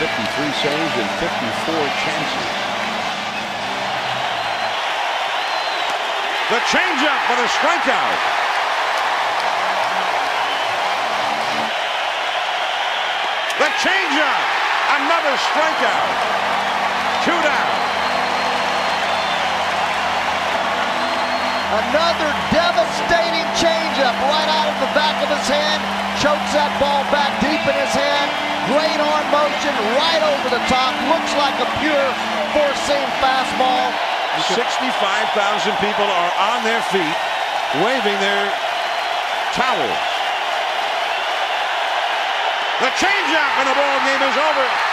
53 saves and 54 chances. The changeup for the strikeout. The changeup. Another strikeout. Two down. Another devastating changeup right out of the back of his hand. Chokes that ball back deep in motion right over the top. Looks like a pure four-seam fastball. 65,000 people are on their feet waving their towels. The changeup and the ball game is over.